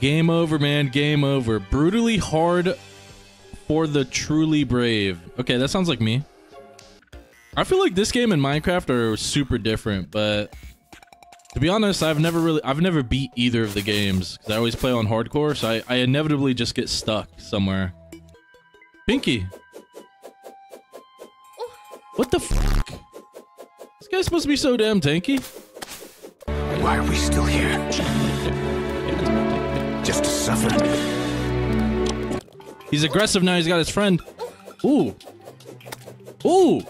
Game over, man. Game over. Brutally hard for the truly brave. Okay, that sounds like me. I feel like this game and Minecraft are super different, but to be honest, I've never really, I've never beat either of the games because I always play on hardcore, so I, I inevitably just get stuck somewhere. Pinky. What the fuck? This guy's supposed to be so damn tanky. Why are we still here? He's aggressive now. He's got his friend. Ooh. Ooh.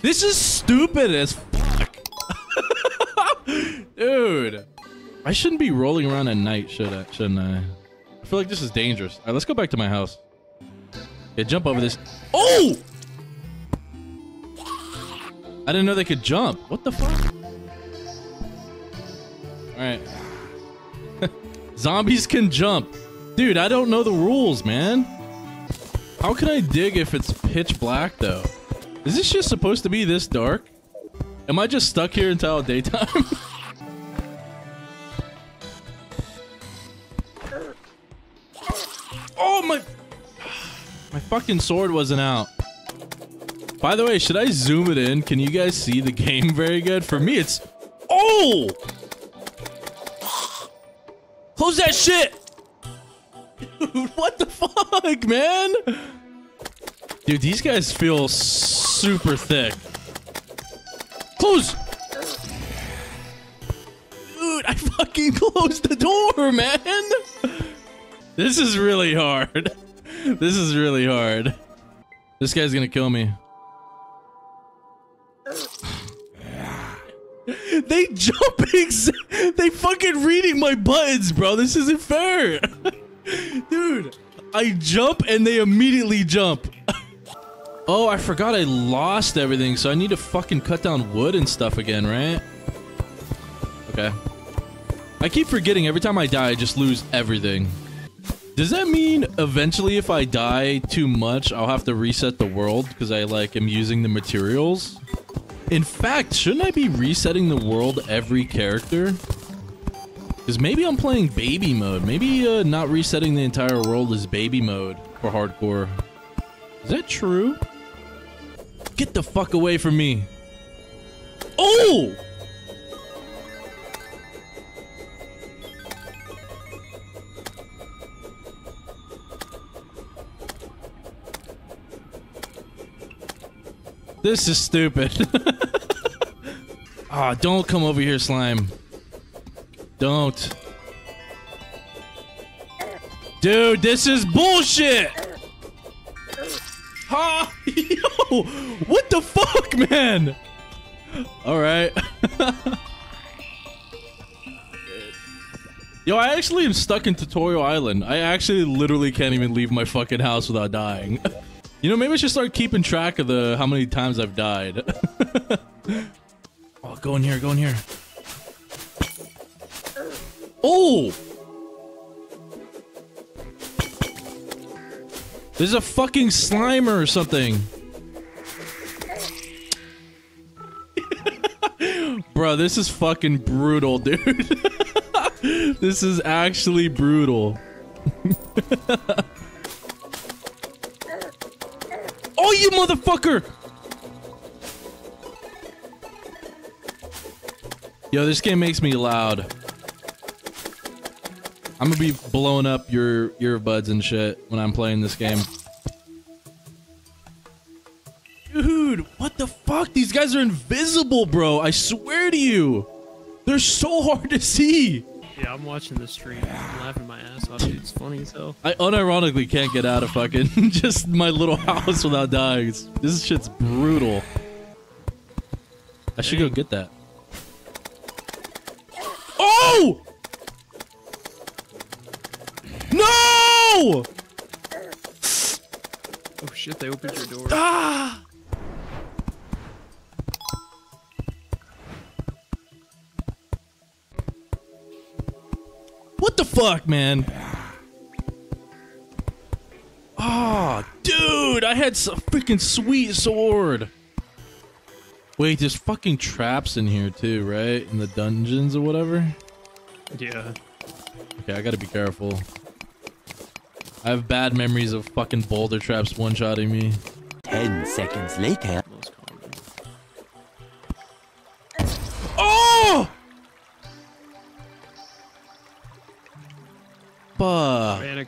This is stupid as fuck. Dude. I shouldn't be rolling around at night, should I? Shouldn't I? I feel like this is dangerous. All right, let's go back to my house. Yeah, jump over this. Oh! I didn't know they could jump. What the fuck? Alright. Zombies can jump. Dude, I don't know the rules, man. How can I dig if it's pitch black, though? Is this just supposed to be this dark? Am I just stuck here until daytime? oh, my... My fucking sword wasn't out. By the way, should I zoom it in? Can you guys see the game very good? For me, it's... Oh! Close that shit! Dude, what the fuck, man? Dude, these guys feel super thick. Close! Dude, I fucking closed the door, man! This is really hard. This is really hard. This guy's gonna kill me. They jumping. They fucking reading my buttons, bro. This isn't fair. Dude, I jump and they immediately jump. oh, I forgot I lost everything, so I need to fucking cut down wood and stuff again, right? Okay. I keep forgetting every time I die, I just lose everything. Does that mean eventually if I die too much, I'll have to reset the world because I like am using the materials? In fact, shouldn't I be resetting the world every character? Because maybe I'm playing baby mode. Maybe uh, not resetting the entire world is baby mode for hardcore. Is that true? Get the fuck away from me. Oh! This is stupid. Ah, oh, don't come over here, slime. Don't. Dude, this is bullshit! Ha! Yo! What the fuck, man? Alright. Yo, I actually am stuck in Tutorial Island. I actually literally can't even leave my fucking house without dying. You know, maybe I should start keeping track of the how many times I've died. oh, go in here, go in here. Oh! There's a fucking slimer or something. Bro, this is fucking brutal, dude. this is actually brutal. Oh, you motherfucker! Yo, this game makes me loud. I'm gonna be blowing up your earbuds and shit when I'm playing this game. Dude, what the fuck? These guys are invisible, bro. I swear to you. They're so hard to see. Yeah, I'm watching the stream. I'm laughing my ass off, dude. It's funny as hell. I unironically can't get out of fucking just my little house without dying. It's, this shit's brutal. I should go get that. Oh! No! Oh shit, they opened your door. Ah! What the fuck, man? Oh, dude, I had some freaking sweet sword. Wait, there's fucking traps in here too, right? In the dungeons or whatever? Yeah. Okay, I gotta be careful. I have bad memories of fucking boulder traps one-shotting me. Ten seconds later.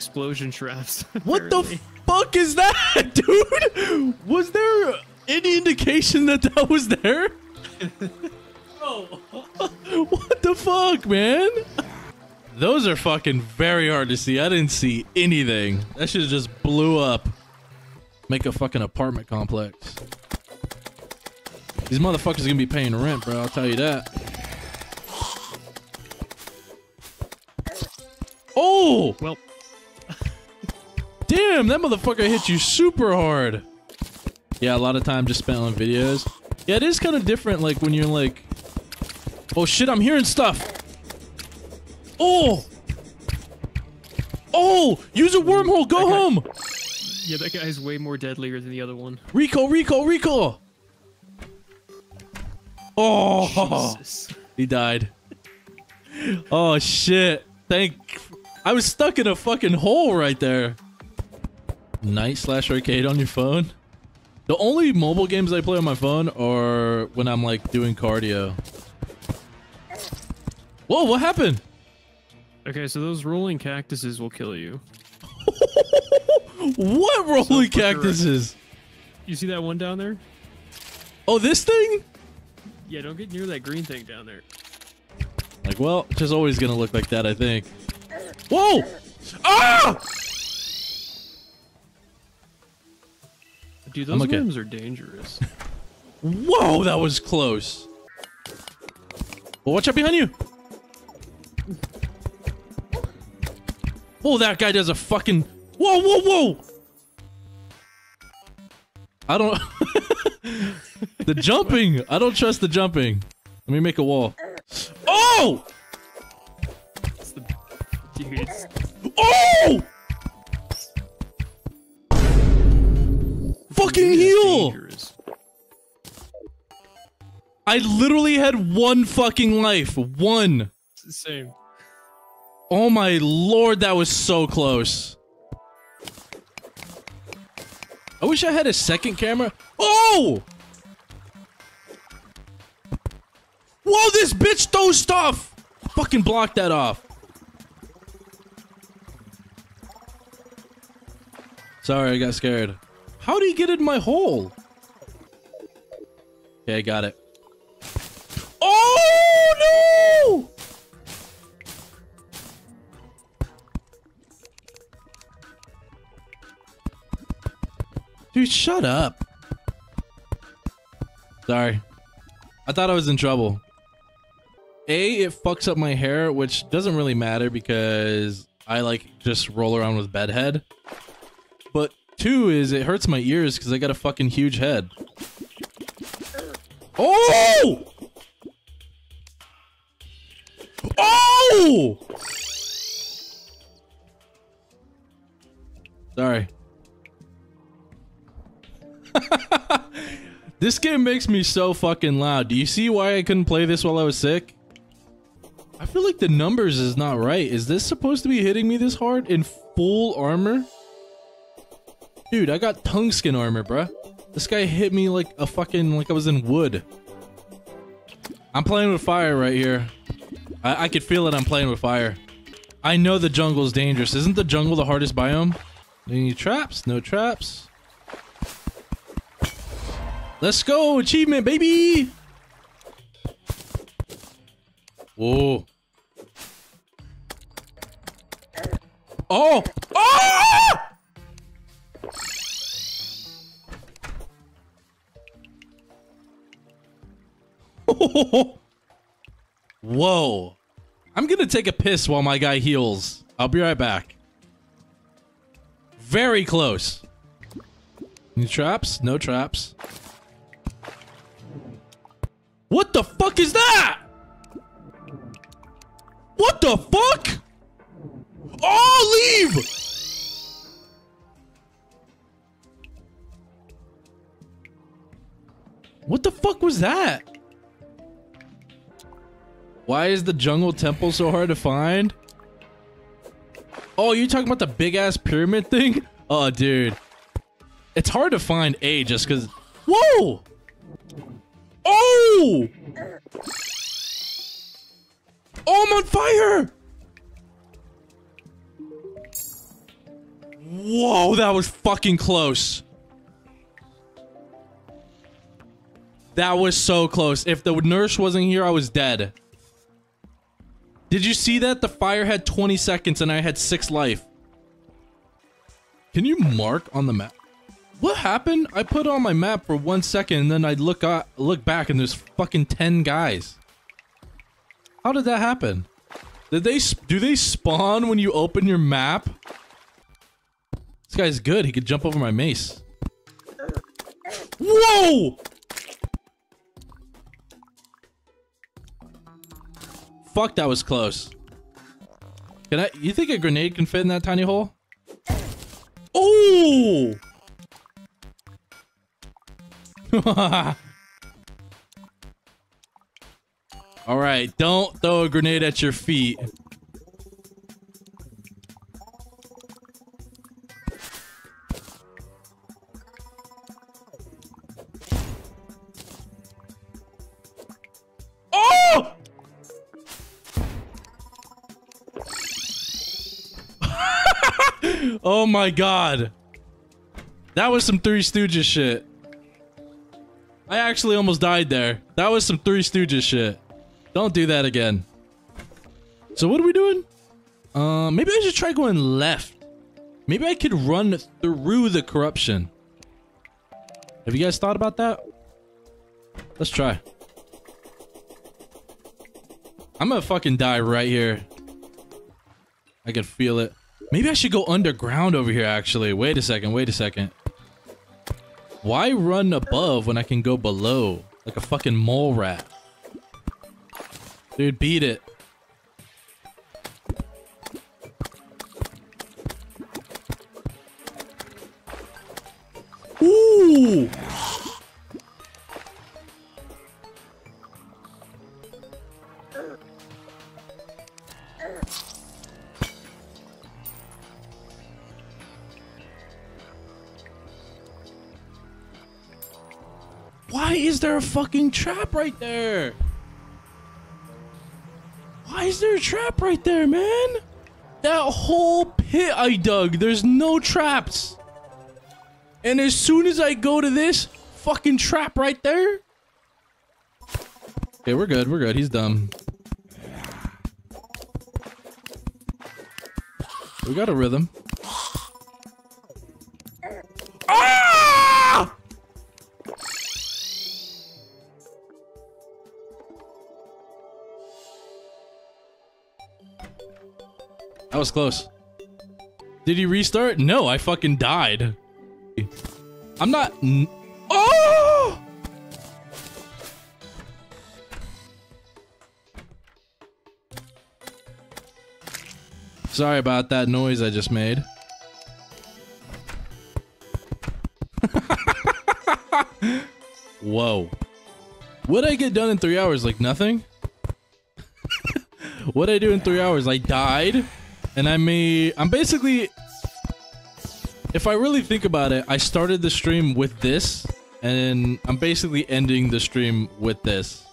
Explosion traps. What the fuck is that, dude? Was there any indication that that was there? oh, what the fuck, man? Those are fucking very hard to see. I didn't see anything. That shit just blew up. Make a fucking apartment complex. These motherfuckers gonna be paying rent, bro. I'll tell you that. Oh! Well, Damn, that motherfucker hit you super hard. Yeah, a lot of time just spent on videos. Yeah, it is kind of different, like, when you're like... Oh shit, I'm hearing stuff! Oh! Oh! Use a wormhole, go Okay. home! yeah, that guy's way more deadlier than the other one. Rico, Rico, Rico! Oh! Jesus. He died. Oh shit. Thank I was stuck in a fucking hole right there. Night slash arcade on your phone. The only mobile games I play on my phone are when I'm like doing cardio. Whoa, what happened? Okay, so those rolling cactuses will kill you. What rolling your- cactuses? You see that one down there? Oh, this thing? Yeah, don't get near that green thing down there. Like, well, it's just always gonna look like that, I think. Whoa! Ah! Dude, those okay. are dangerous. Whoa, that was close. Well, watch out behind you. Whoa, that guy does a fucking. Whoa, whoa, whoa! I don't. the jumping. I don't trust the jumping. Let me make a wall. Oh! I literally had one fucking life. One. Same. Oh my lord, that was so close. I wish I had a second camera. Oh! Whoa, this bitch throws stuff! Fucking block that off. Sorry, I got scared. How did he get in my hole? Okay, I got it. Dude, shut up. Sorry. I thought I was in trouble. A, it fucks up my hair, which doesn't really matter because I like just roll around with bedhead. But two is it hurts my ears because I got a fucking huge head. Oh! Oh! Sorry. This game makes me so fucking loud. Do you see why I couldn't play this while I was sick? I feel like the numbers is not right. Is this supposed to be hitting me this hard in full armor? Dude, I got tungsten armor, bruh. This guy hit me like a fucking like I was in wood. I'm playing with fire right here. I, I could feel it. I'm playing with fire. I know the jungle's dangerous. Isn't the jungle the hardest biome? Any traps? No traps. Let's go! Achievement, baby! Whoa. Oh! Oh! Whoa. I'm gonna take a piss while my guy heals. I'll be right back. Very close. Any traps? No traps. What the fuck is that? What the fuck? Oh, leave! What the fuck was that? Why is the jungle temple so hard to find? Oh, you talking about the big ass pyramid thing? Oh, dude. It's hard to find A just because. Whoa! Oh! Oh, I'm on fire! Whoa, that was fucking close. That was so close. If the nurse wasn't here, I was dead. Did you see that? The fire had 20 seconds and I had 6 life. Can you mark on the map? What happened? I put on my map for one second and then I look uh, look back and there's fucking 10 guys. How did that happen? Did they do they spawn when you open your map? This guy's good. He could jump over my mace. Whoa! Fuck, that was close. Can I? You think a grenade can fit in that tiny hole? Oh! All right, don't throw a grenade at your feet. Oh! oh my god. That was some Three Stooges shit. I actually almost died there. That was some Three Stooges shit. Don't do that again. So what are we doing? Uh, maybe I should try going left. Maybe I could run through the corruption. Have you guys thought about that? Let's try. I'm gonna fucking die right here. I can feel it. Maybe I should go underground over here, actually. Wait a second, wait a second. Why run above when I can go below? Like a fucking mole rat. Dude, beat it. Ooh! Is there a fucking trap right there? Why is there a trap right there, man? That whole pit I dug, there's no traps. And as soon as I go to this fucking trap right there. Okay, we're good. We're good. He's dumb. We got a rhythm. Was close. Did he restart? No, I fucking died. I'm not. Oh! Sorry about that noise I just made. Whoa. What I get done in three hours? Like nothing? What'd I do in three hours? I died, and I may. I'm basically. If I really think about it, I started the stream with this, and I'm basically ending the stream with this.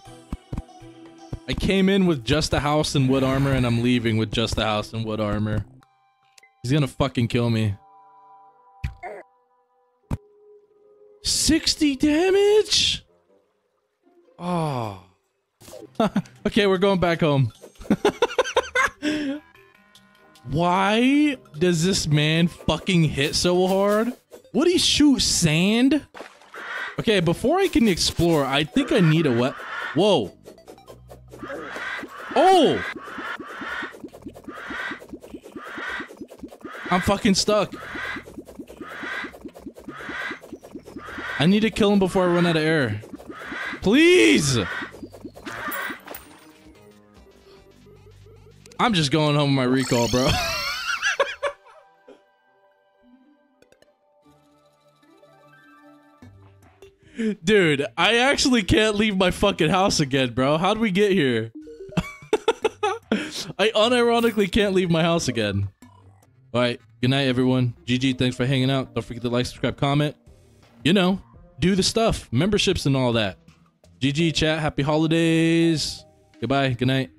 I came in with just a house and wood armor, and I'm leaving with just a house and wood armor. He's gonna fucking kill me. 60 damage? Oh. okay, we're going back home. Why does this man fucking hit so hard? Would he shoot sand? Okay, before I can explore, I think I need a what? Whoa. Oh! I'm fucking stuck. I need to kill him before I run out of air. Please! I'm just going home with my recall, bro. Dude, I actually can't leave my fucking house again, bro. How'd we get here? I unironically can't leave my house again. All right. Good night, everyone. GG, thanks for hanging out. Don't forget to like, subscribe, comment. You know, do the stuff, memberships and all that. GG, chat. Happy holidays. Goodbye. Good night.